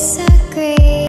disagree?